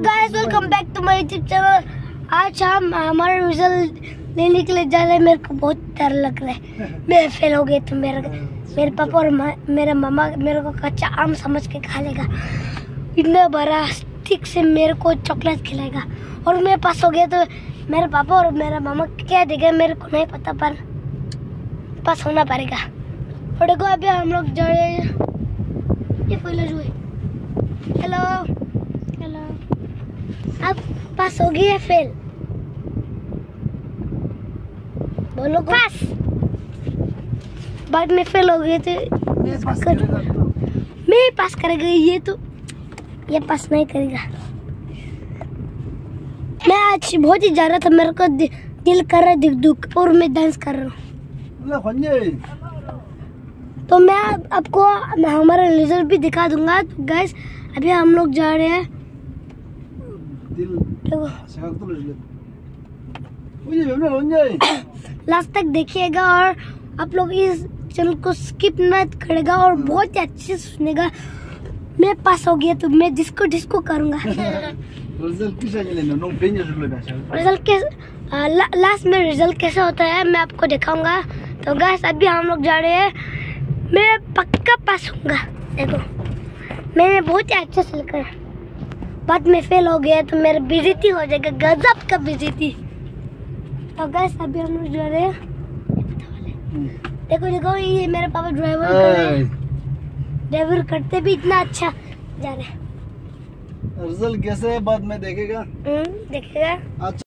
Guys welcome back to my YouTube channel आज हम हमारा रिज़ल्ट लेने के लिए जा रहे हैं। मेरे को बहुत डर लग रहा है। मैं फेल हो गई तो मेरे मेरे पापा और मा- मेरा मामा मेरे को कच्चा आम समझ के खा लेगा। इतना बड़ा स्टिक से मेरे को चॉकलेट खिलाएगा। और मैं पास हो गया तो मेरे पापा और मेरा मामा क्या देगा, मेरे को नहीं पता, पर पास होना पड़ेगा। और देखो, अभी हम लोग जा रहे हैं। ये फूल हेलो अब पास हो गई है फेल बोलो पास. बाद में फेल हो गए थे. मैं पास करेगा ये तो. ये पास नहीं करेगा. मैं आज बहुत ही जा रहा था. मेरे को दि, दिल कर रहा है दुख दुख और मैं डांस कर रहा हूँ. तो मैं आपको हमारा रिज़ल्ट भी दिखा दूँगा. तो गैस अभी हम लोग जा रहे हैं लास्ट तक देखिएगा और आप लोग इस चैनल को स्किप मत करेगा और बहुत ही अच्छे से सुनेगा। मैं पास हो गया तो मैं डिस्को डिस्को करूँगा। रिज़ल्ट के ला, लास्ट में रिज़ल्ट कैसा होता है मैं आपको दिखाऊँगा। तो गैस अभी हम लोग जा रहे हैं। मैं पक्का पास होऊँगा। देखो। मैंने बहुत ही अच्छे से लिखा है। बाद में फेल हो गया तो मेरा बिजती हो जाएगा। गजब का बिजती तो गैस अभी हम लोग जा रहे हैं देखो देखो ये मेरे पापा ड्राइवर कर रहे हैं। ड्राइवर करते भी इतना अच्छा। जा रहे हैं। रिज़ल्ट कैसे है बाद में देखेगा? देखेगा। अच्छा।